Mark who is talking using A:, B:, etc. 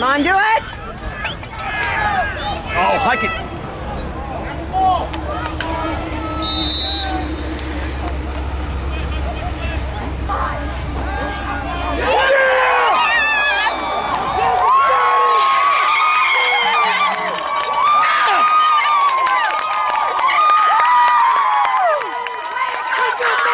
A: Come on, do it!
B: Oh, hike it! Let's!